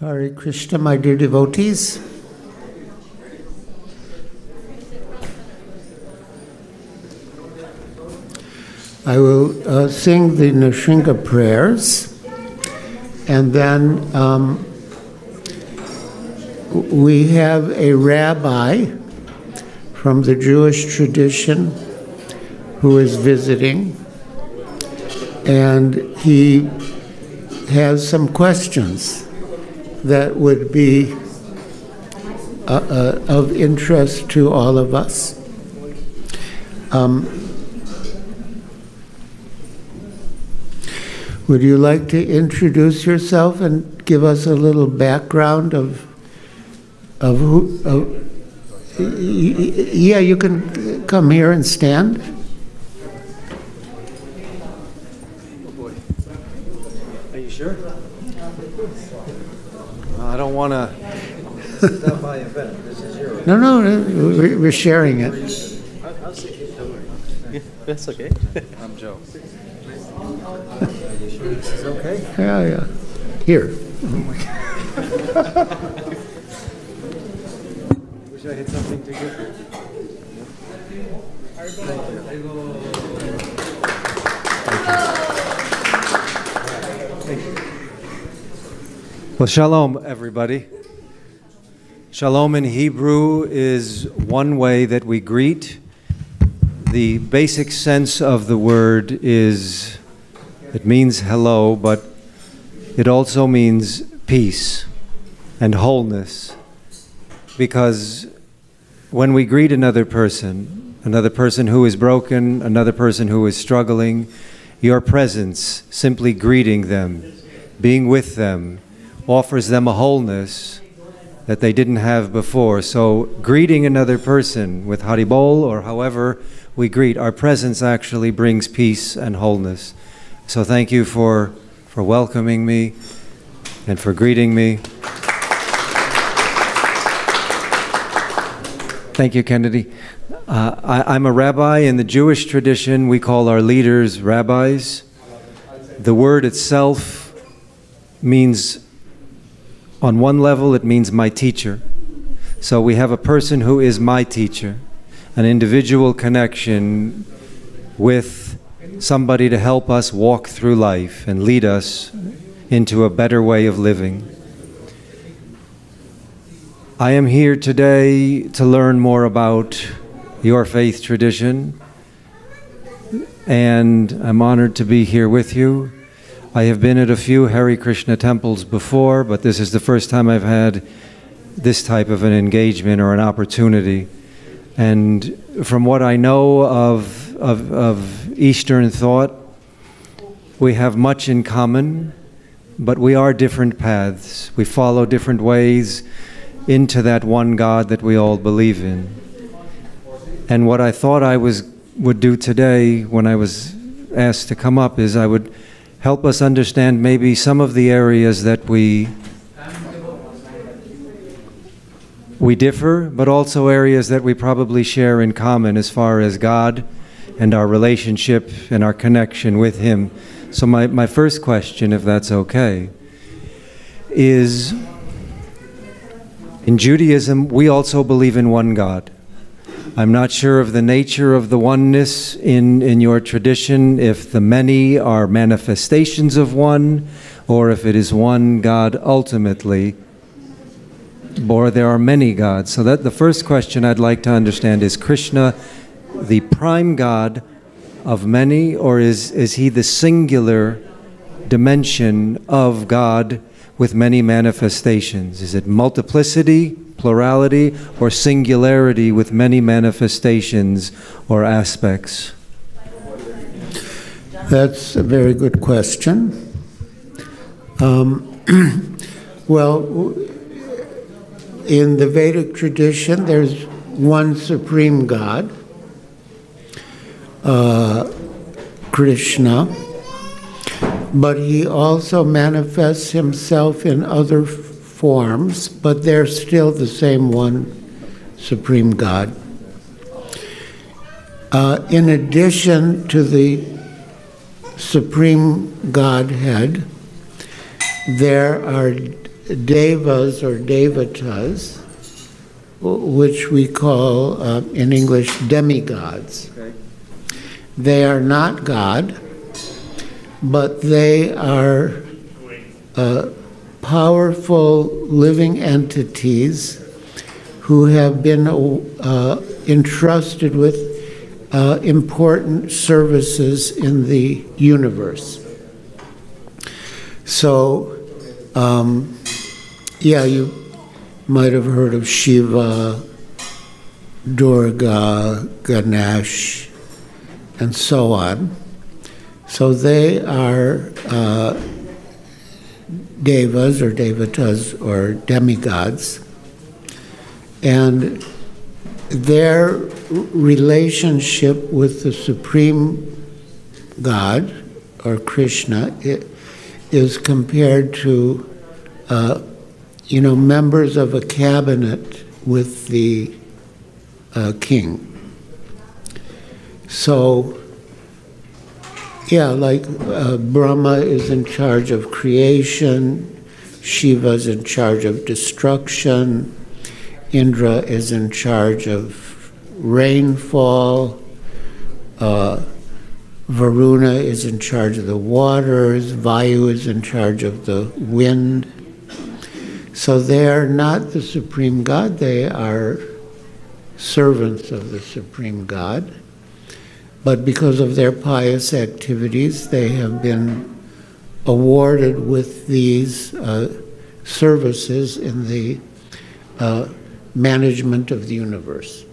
Hare Krishna, my dear devotees. I will uh, sing the Nrsimha prayers, and then um, we have a rabbi from the Jewish tradition who is visiting, and he has some questions that would be uh, uh, of interest to all of us. Um, would you like to introduce yourself and give us a little background of of who? Of, yeah, you can come here and stand. Are you sure? I don't want to. This is not my event. This is yours. No, no, no, we're we're sharing it. I'll sit here. Don't worry. Yeah, that's okay. I'm Joe. Are this is okay? Yeah, yeah. Here. Wish I had something to give you. Well, shalom, everybody. Shalom in Hebrew is one way that we greet. The basic sense of the word is it means hello, but it also means peace and wholeness. Because when we greet another person, another person who is broken, another person who is struggling, your presence, simply greeting them, being with them, offers them a wholeness that they didn't have before. So, greeting another person with Haribol or however we greet, our presence actually brings peace and wholeness. So, thank you for, for welcoming me and for greeting me. Thank you, Kennedy. Uh, I, I'm a rabbi. In the Jewish tradition, we call our leaders rabbis. The word itself means, on one level, it means my teacher. So we have a person who is my teacher, an individual connection with somebody to help us walk through life and lead us into a better way of living. I am here today to learn more about your faith tradition, and I'm honored to be here with you. I have been at a few Hare Krishna temples before, but this is the first time I've had this type of an engagement or an opportunity. And from what I know of, of, of Eastern thought, we have much in common, but we are different paths. We follow different ways into that one God that we all believe in. And what I thought I was would do today when I was asked to come up is I would help us understand maybe some of the areas that we we differ, but also areas that we probably share in common as far as God and our relationship and our connection with Him. So, my, my first question, if that's okay, is in Judaism, we also believe in one God. I'm not sure of the nature of the oneness in, in your tradition, if the many are manifestations of one, or if it is one God ultimately, or there are many gods. So that the first question I'd like to understand is Krishna the prime God of many, or is, is he the singular dimension of God with many manifestations? Is it multiplicity, plurality, or singularity with many manifestations or aspects? That's a very good question. Um, well, in the Vedic tradition, there's one supreme God, uh, Krishna, but he also manifests himself in other forms, but they're still the same one supreme God. Uh, in addition to the supreme Godhead, there are devas or devatas, which we call uh, in English demigods. They are not God, but they are uh, powerful living entities who have been uh, entrusted with uh, important services in the universe. So, um, yeah, you might have heard of Shiva, Durga, Ganesh, and so on. So they are uh, devas or devatas or demigods, and their relationship with the Supreme God or Krishna is compared to, uh, you know, members of a cabinet with the uh, king. So, yeah, like uh, Brahma is in charge of creation, Shiva is in charge of destruction, Indra is in charge of rainfall, uh, Varuna is in charge of the waters, Vayu is in charge of the wind. So they are not the supreme God, they are servants of the supreme God. But because of their pious activities, they have been awarded with these uh, services in the uh, management of the universe.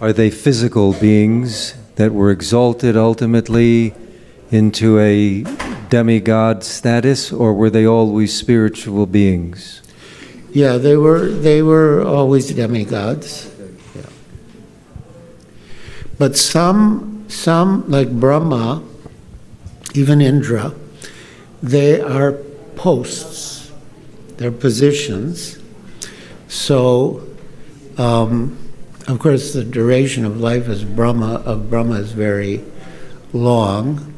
Are they physical beings that were exalted ultimately into a demigod status, or were they always spiritual beings? Yeah, they were. They were always demigods. But some, some like Brahma, even Indra, they are posts. They're positions. So. Um, of course, the duration of life as Brahma of Brahma is very long,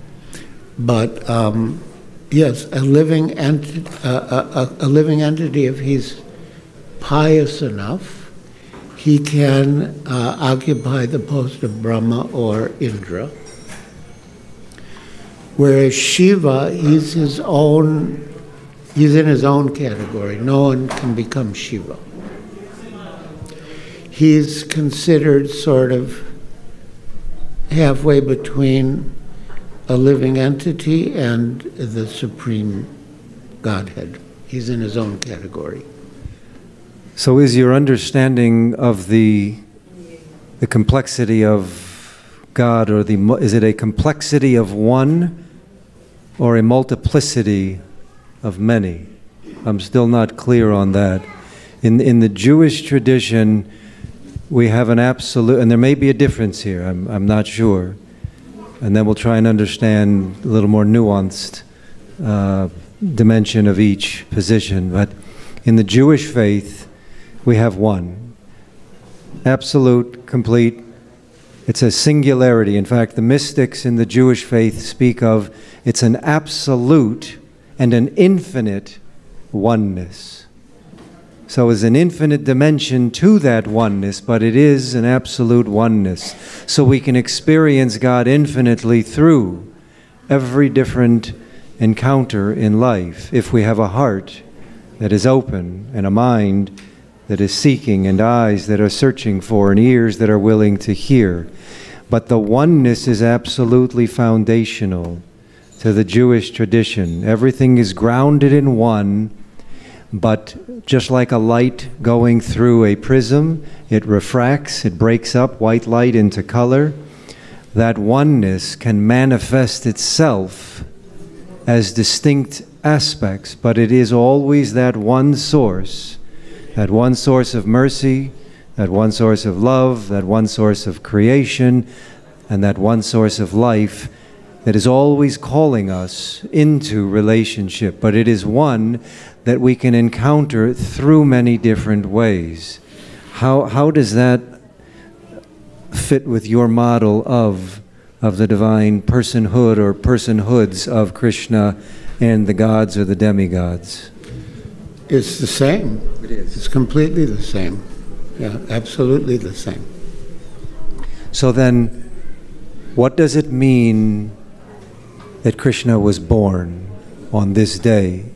but um, yes, a living ent- uh, a, a, living entity, if he's pious enough, he can uh, occupy the post of Brahma or Indra. Whereas Shiva, he's his own, he's in his own category. No one can become Shiva he's considered sort of halfway between a living entity and the supreme Godhead. He's in his own category. So, is your understanding of the the complexity of God, or the is it a complexity of one, or a multiplicity of many? I'm still not clear on that. In in the Jewish tradition, we have an absolute, and there may be a difference here, I'm, I'm not sure. And then we'll try and understand a little more nuanced uh, dimension of each position. But in the Jewish faith, we have one absolute, complete. It's a singularity. In fact, the mystics in the Jewish faith speak of it's an absolute and an infinite oneness. So there's an infinite dimension to that oneness, but it is an absolute oneness. So we can experience God infinitely through every different encounter in life if we have a heart that is open and a mind that is seeking and eyes that are searching for and ears that are willing to hear. But the oneness is absolutely foundational to the Jewish tradition. Everything is grounded in one but just like a light going through a prism, it refracts, it breaks up white light into color. That oneness can manifest itself as distinct aspects, but it is always that one source, that one source of mercy, that one source of love, that one source of creation, and that one source of life that is always calling us into relationship, but it is one that we can encounter through many different ways. How, how does that fit with your model of, of the divine personhood or personhoods of Krishna and the gods or the demigods? It's the same. It is. It's completely the same. Yeah, absolutely the same. So then, what does it mean that Krishna was born on this day?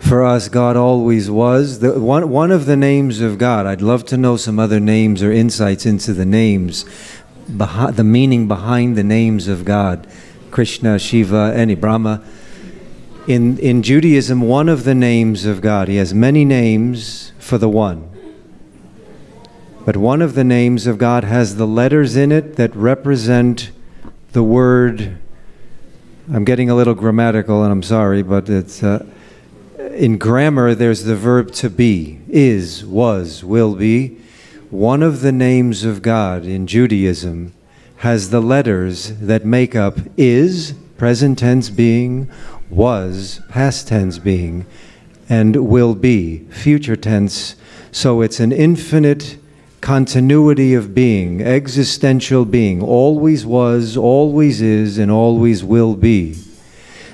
For us, God always was. The, one, one of the names of God, I'd love to know some other names or insights into the names, behi- the meaning behind the names of God Krishna, Shiva, any Brahma. In, in Judaism, one of the names of God, he has many names for the one. But one of the names of God has the letters in it that represent the word. I'm getting a little grammatical, and I'm sorry, but it's uh, in grammar. There's the verb to be, is, was, will be. One of the names of God in Judaism has the letters that make up is, present tense being, was, past tense being, and will be, future tense. So it's an infinite continuity of being, existential being, always was, always is, and always will be.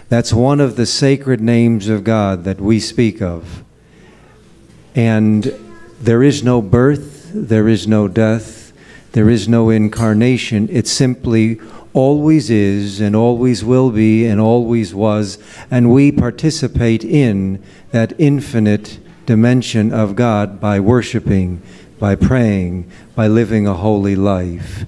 That's one of the sacred names of God that we speak of. And there is no birth, there is no death, there is no incarnation. It simply always is and always will be and always was. And we participate in that infinite dimension of God by worshiping, by praying, by living a holy life.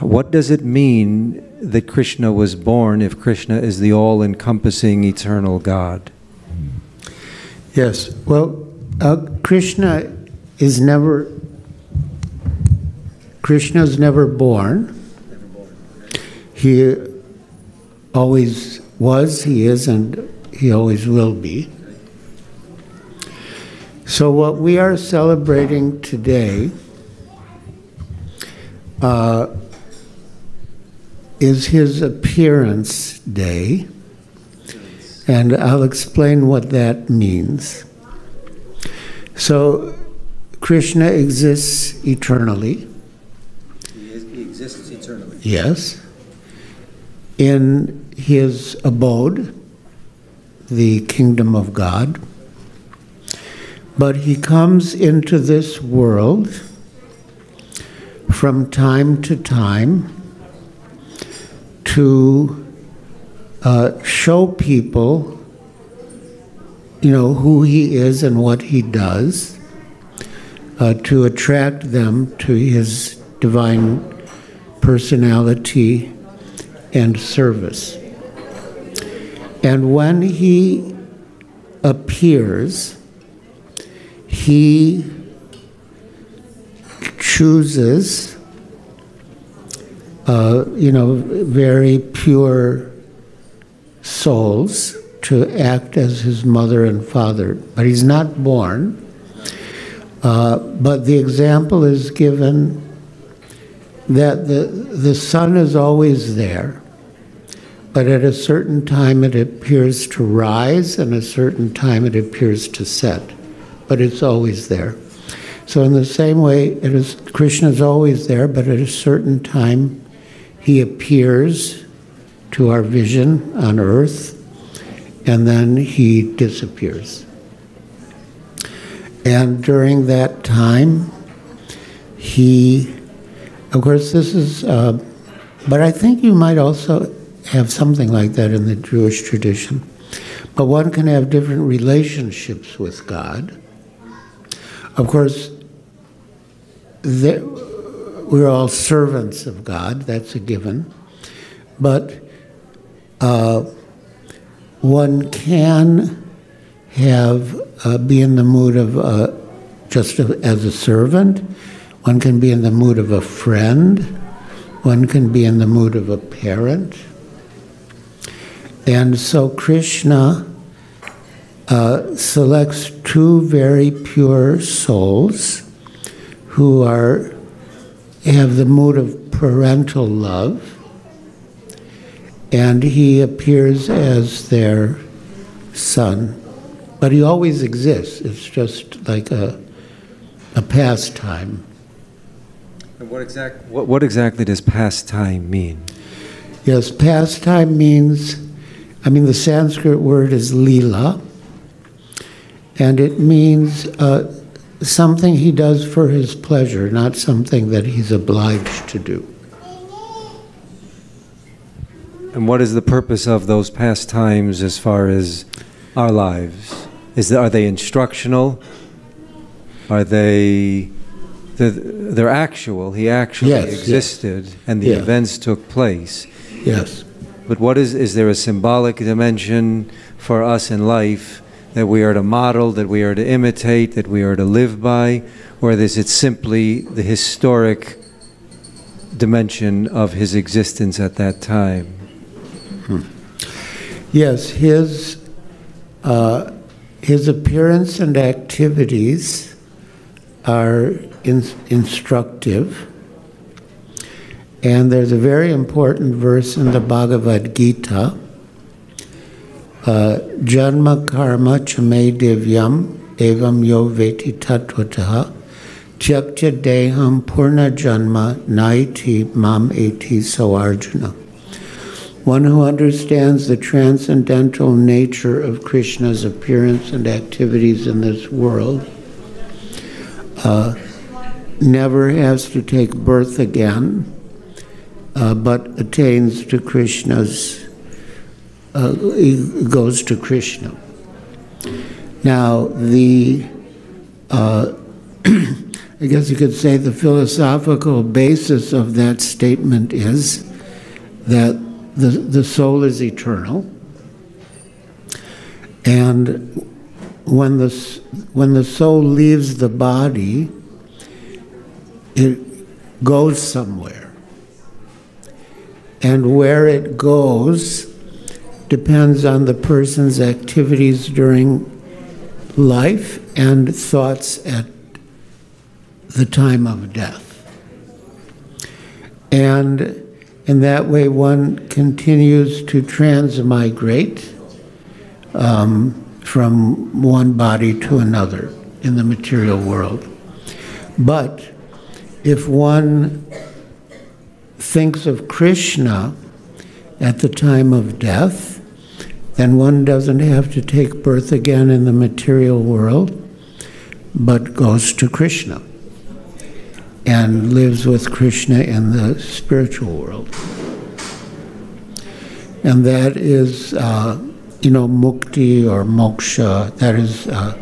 What does it mean that Krishna was born if Krishna is the all encompassing eternal God? Yes. Well, uh, Krishna is never. Krishna's never born. He always was, he is, and he always will be. So, what we are celebrating today uh, is his appearance day, and I'll explain what that means. So, Krishna exists eternally. He exists eternally. Yes. In his abode, the kingdom of God. But he comes into this world from time to time to uh, show people, you know, who he is and what he does, uh, to attract them to his divine personality and service. And when he appears, he chooses, uh, you know, very pure souls to act as his mother and father. But he's not born. Uh, but the example is given that the, the sun is always there, but at a certain time it appears to rise, and a certain time it appears to set, but it's always there. So, in the same way, it is, Krishna is always there, but at a certain time he appears to our vision on earth, and then he disappears. And during that time, he of course, this is, uh, but I think you might also have something like that in the Jewish tradition. But one can have different relationships with God. Of course, there, we're all servants of God, that's a given. But uh, one can have, uh, be in the mood of uh, just as a servant one can be in the mood of a friend. One can be in the mood of a parent. And so Krishna uh, selects two very pure souls who are have the mood of parental love, and he appears as their son. But he always exists. It's just like a, a pastime. And what, exact, what, what exactly does pastime mean? Yes, pastime means, I mean, the Sanskrit word is lila, and it means uh, something he does for his pleasure, not something that he's obliged to do. And what is the purpose of those pastimes as far as our lives? Is are they instructional? Are they they're, they're actual? He actually Yes, yes. existed, and the Yeah. events took place. Yes. But what is is there a symbolic dimension for us in life that we are to model, that we are to imitate, that we are to live by, or is it simply the historic dimension of his existence at that time? Yes, his, uh, his appearance and activities are in, instructive. And there's a very important verse in the Bhagavad Gita uh, Janma karma chame divyam evam yo veti tatvataha tyaktya deham purna janma naiti mam eti Arjuna. One who understands the transcendental nature of Krishna's appearance and activities in this world uh, never has to take birth again, uh, but attains to Krishna's, uh, goes to Krishna. Now, the, uh, I guess you could say the philosophical basis of that statement is that the, the soul is eternal. And when the, when the soul leaves the body, it goes somewhere. And where it goes depends on the person's activities during life and thoughts at the time of death. And in that way, one continues to transmigrate um, from one body to another in the material world. But if one thinks of Krishna at the time of death, then one doesn't have to take birth again in the material world, but goes to Krishna and lives with Krishna in the spiritual world. And that is, uh, you know, mukti or moksha, that is uh,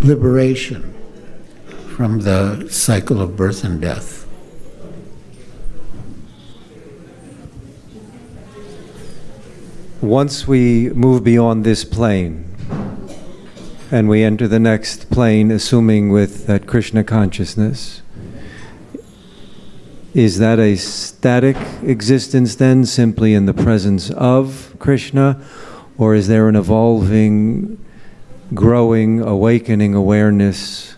liberation from the cycle of birth and death. Once we move beyond this plane and we enter the next plane, assuming with that Krishna consciousness, is that a static existence then, simply in the presence of Krishna? Or is there an evolving, growing, awakening awareness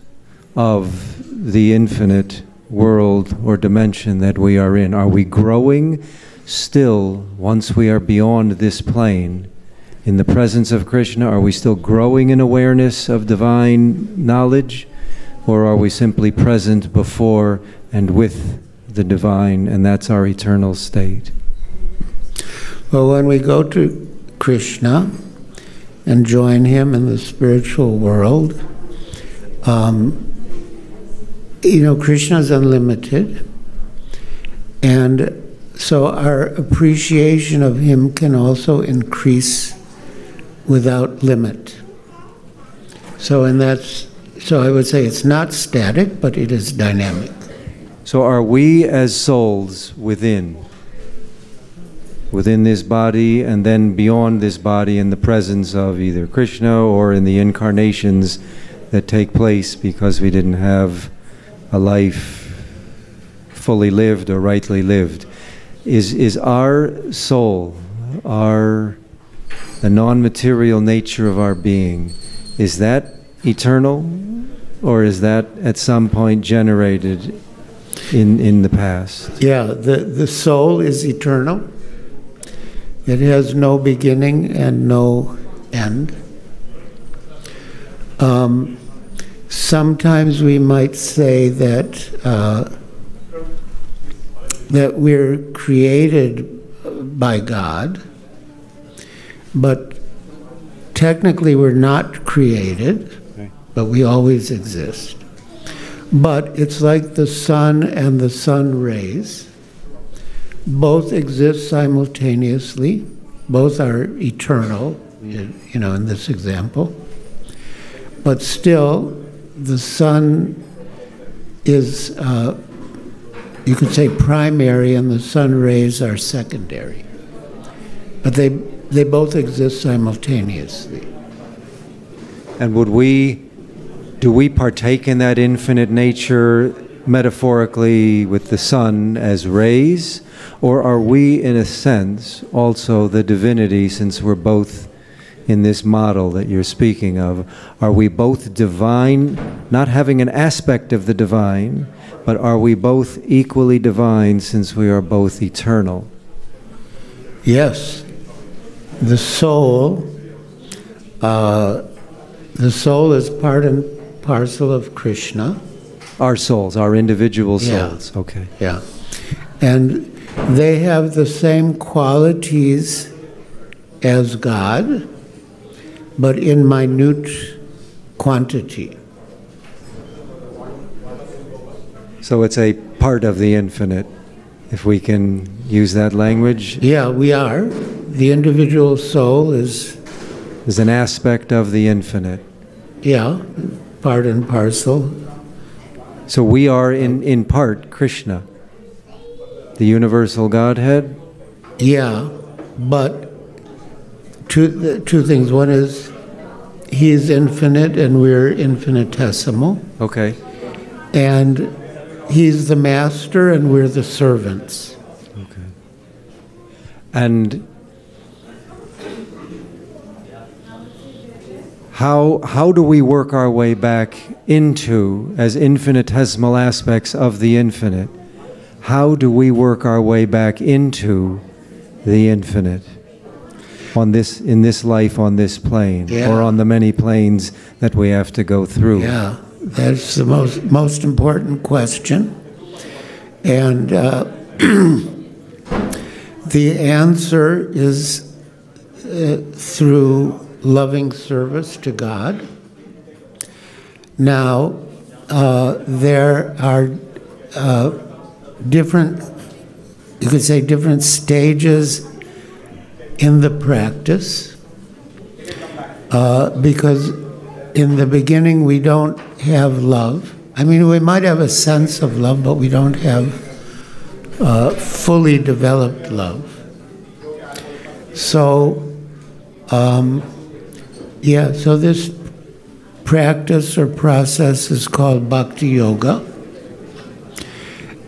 of the infinite world or dimension that we are in? Are we growing still once we are beyond this plane? In the presence of Krishna, are we still growing in awareness of divine knowledge? Or are we simply present before and with the divine, and that's our eternal state? Well, when we go to Krishna and join him in the spiritual world, um, you know, Krishna is unlimited, and so our appreciation of him can also increase without limit. So, and that's so I would say it's not static, but it is dynamic. So, are we as souls within? Within this body, and then beyond this body, in the presence of either Krishna or in the incarnations that take place because we didn't have a life fully lived or rightly lived. Is, is our soul, our, the non material nature of our being, is that eternal? Or is that at some point generated in, in the past? Yeah, the, the soul is eternal. It has no beginning and no end. Um, sometimes we might say that uh, that we're created by God, but technically we're not created but we always exist. But it's like the sun and the sun rays. Both exist simultaneously, both are eternal, you know, in this example. But still, the sun is, uh, you could say, primary, and the sun rays are secondary. But they, they both exist simultaneously. And would we, do we partake in that infinite nature metaphorically with the sun as rays? Or are we, in a sense, also the divinity since we're both in this model that you're speaking of? Are we both divine, not having an aspect of the divine, but are we both equally divine since we are both eternal? Yes. The soul, uh, the soul is part and parcel of Krishna. Our souls, our individual Yeah. souls. Okay. Yeah. And they have the same qualities as God, but in minute quantity. So it's a part of the infinite, if we can use that language, Yeah, we are. The individual soul is, is an aspect of the infinite. yeah, part and parcel. So we are in, in part Krishna, the universal Godhead. Yeah, but two, two things. One is he is infinite and we're infinitesimal. Okay. And he's the master and we're the servants. Okay. And how how do we work our way back into as infinitesimal aspects of the infinite? How do we work our way back into the infinite on this in this life on this plane Yeah. or on the many planes that we have to go through? Yeah, that's the most, most important question. And uh, the answer is uh, through loving service to God. Now, uh, there are uh, different, you could say, different stages in the practice uh, because in the beginning we don't have love. I mean, we might have a sense of love, but we don't have uh, fully developed love. So, um, yeah, so this practice or process is called bhakti yoga.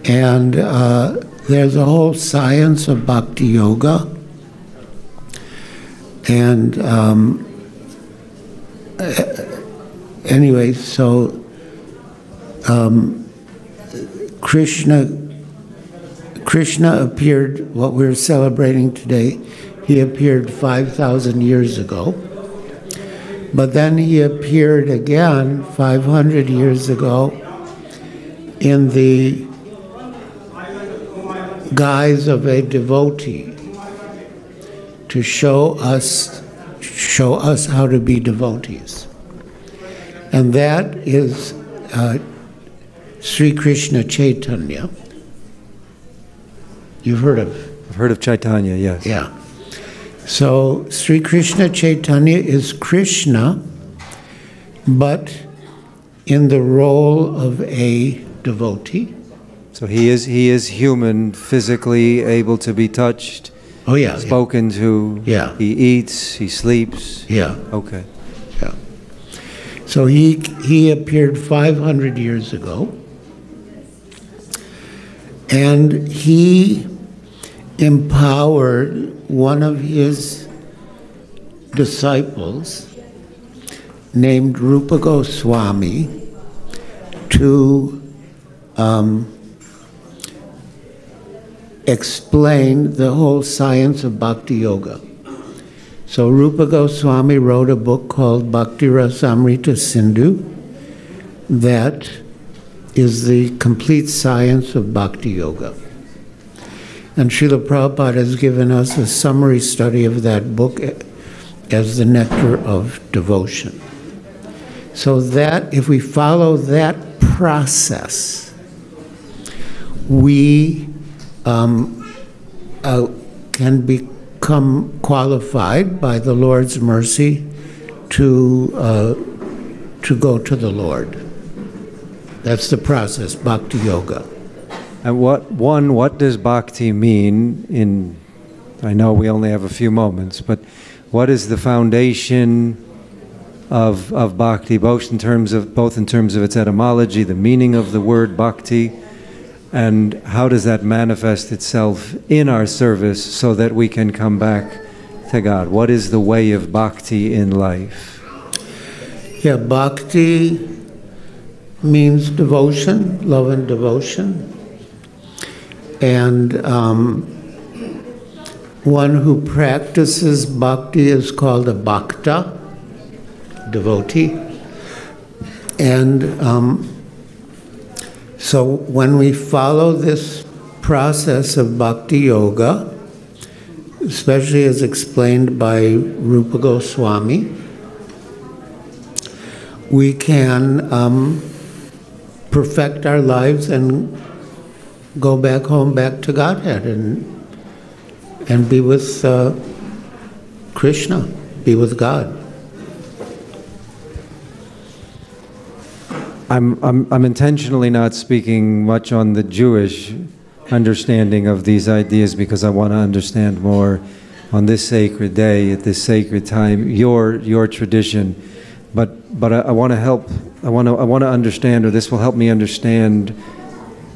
And uh, there's a whole science of bhakti yoga. And um, anyway, so um, Krishna Krishna appeared. What we're celebrating today, he appeared five thousand years ago. But then he appeared again 500 years ago in the guise of a devotee to show us show us how to be devotees. And that is uh, Sri Krishna Chaitanya. You've heard of I've heard of Chaitanya, yes. yeah. So Sri Krishna Chaitanya is Krishna, but in the role of a devotee. So he is he is human, physically able to be touched, Oh yeah, spoken to. Yeah. He eats, he sleeps. yeah. Okay. Yeah. So he he appeared 500 years ago, and he empowered one of his disciples named Rupa Goswami to um, explain the whole science of bhakti yoga. So Rupa Goswami wrote a book called Bhakti Rasamrita Sindhu that is the complete science of bhakti yoga. And Srila Prabhupada has given us a summary study of that book eh, as the nectar of devotion. So that, if we follow that process, we um, uh, can become qualified by the Lord's mercy to, uh, to go to the Lord. That's the process, bhakti yoga. And what one, what does bhakti mean in I know we only have a few moments, but what is the foundation of of bhakti, both in terms of both in terms of its etymology, the meaning of the word bhakti, and how does that manifest itself in our service so that we can come back to God? What is the way of bhakti in life? Yeah, bhakti means devotion, love and devotion. And um, one who practices bhakti is called a bhakta, devotee. And um, so when we follow this process of bhakti yoga, especially as explained by Rupa Goswami, we can um, perfect our lives and go back home, back to Godhead, and and be with uh, Krishna, be with God. I'm, I'm, I'm intentionally not speaking much on the Jewish understanding of these ideas because I want to understand more on this sacred day, at this sacred time, your, your tradition. But, but I, I want to help, I want to, I want to understand, or this will help me understand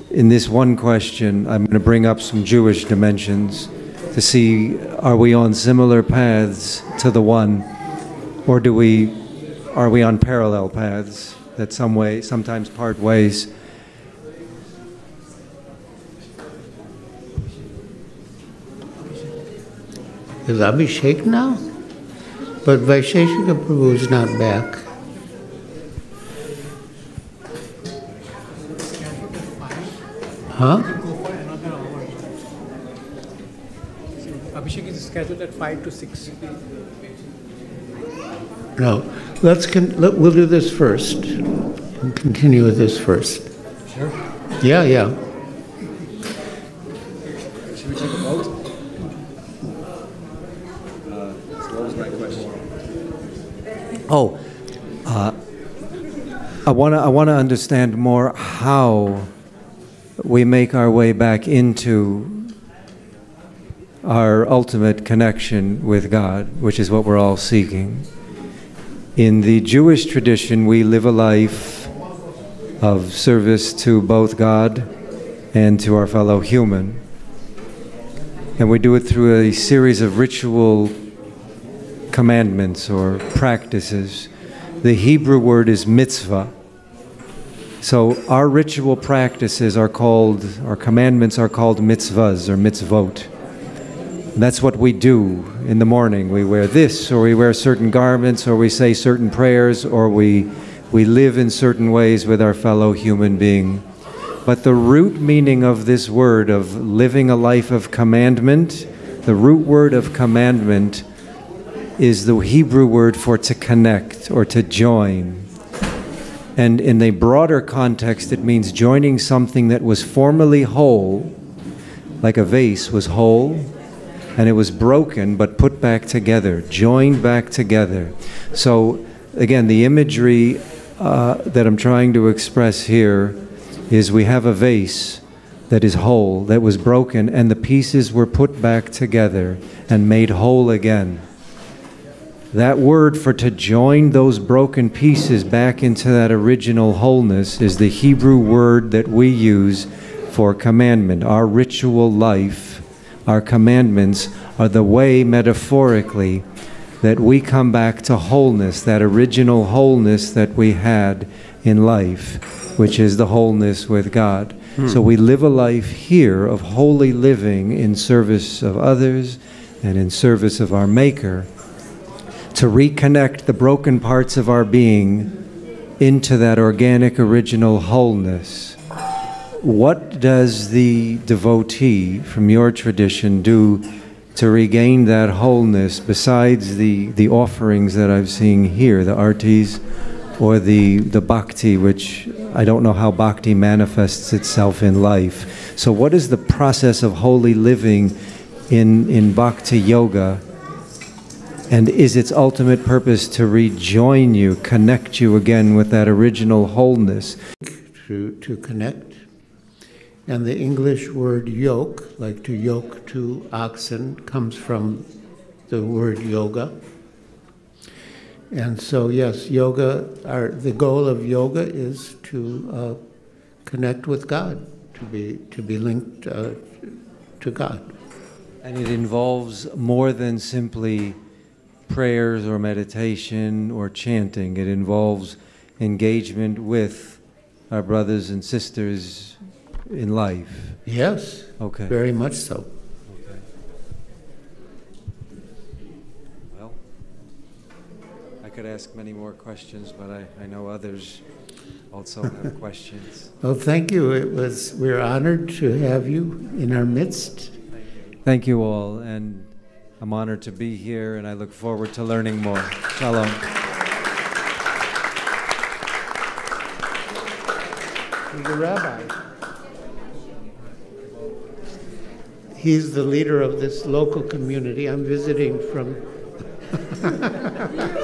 in this one question. I'm going to bring up some Jewish dimensions to see are we on similar paths to the one, or do we, are we on parallel paths? That some way, sometimes part ways. Is Abhishek now? But Vaisheshika Prabhu is not back. Huh? Abhishek is scheduled at 5 to 6. No. Let's, con- let, we'll do this first. and Continue with this first. Sure. Yeah, yeah. Should we take a vote? Uh, so what was my question? Oh, uh, I want to I want to understand more how we make our way back into our ultimate connection with God, which is what we're all seeking. In the Jewish tradition, we live a life of service to both God and to our fellow human. And we do it through a series of ritual commandments or practices. The Hebrew word is mitzvah. So our ritual practices are called, our commandments are called mitzvahs or mitzvot. That's what we do in the morning. We wear this, or we wear certain garments, or we say certain prayers, or we, we live in certain ways with our fellow human being. But the root meaning of this word, of living a life of commandment, the root word of commandment is the Hebrew word for to connect or to join. And in a broader context, it means joining something that was formerly whole, like a vase was whole, and it was broken but put back together, joined back together. So, again, the imagery uh, that I'm trying to express here is we have a vase that is whole, that was broken, and the pieces were put back together and made whole again. That word for to join those broken pieces back into that original wholeness is the Hebrew word that we use for commandment. Our ritual life, our commandments are the way, metaphorically, that we come back to wholeness, that original wholeness that we had in life, which is the wholeness with God. Hmm. So we live a life here of holy living in service of others and in service of our Maker to reconnect the broken parts of our being into that organic original wholeness. What does the devotee from your tradition do to regain that wholeness besides the, the offerings that I've seen here, the artis, or the, the bhakti, which I don't know how bhakti manifests itself in life. So, what is the process of holy living in, in bhakti yoga? And is its ultimate purpose to rejoin you, connect you again with that original wholeness? to, to connect. And the English word yoke, like to yoke two oxen, comes from the word yoga. And so, yes, yoga, our, the goal of yoga is to uh, connect with God, to be, to be linked uh, to God. And it involves more than simply prayers or meditation or chanting. It involves engagement with our brothers and sisters in life. Yes, Okay. very much so. Okay. Well, I could ask many more questions, but I, I know others also have questions. Well, thank you. It was, we're honored to have you in our midst. Thank you all, and I'm honored to be here, and I look forward to learning more. Shalom. A rabbi. He's the leader of this local community. I'm visiting from